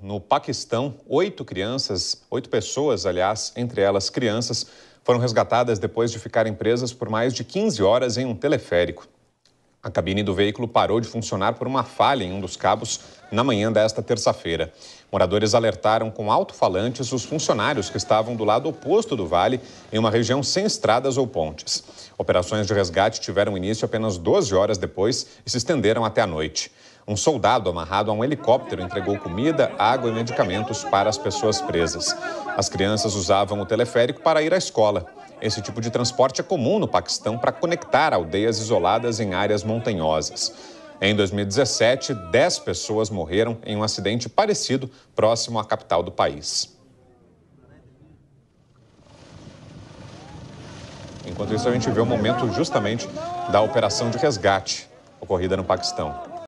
no Paquistão, oito crianças, oito pessoas, aliás, entre elas crianças, foram resgatadas depois de ficarem presas por mais de 15 horas em um teleférico. A cabine do veículo parou de funcionar por uma falha em um dos cabos na manhã desta terça-feira. Moradores alertaram com alto-falantes os funcionários que estavam do lado oposto do vale, em uma região sem estradas ou pontes. Operações de resgate tiveram início apenas 12 horas depois e se estenderam até a noite. Um soldado amarrado a um helicóptero entregou comida, água e medicamentos para as pessoas presas. As crianças usavam o teleférico para ir à escola. Esse tipo de transporte é comum no Paquistão para conectar aldeias isoladas em áreas montanhosas. Em 2017, 10 pessoas morreram em um acidente parecido próximo à capital do país. Enquanto isso, a gente vê o momento justamente da operação de resgate ocorrida no Paquistão.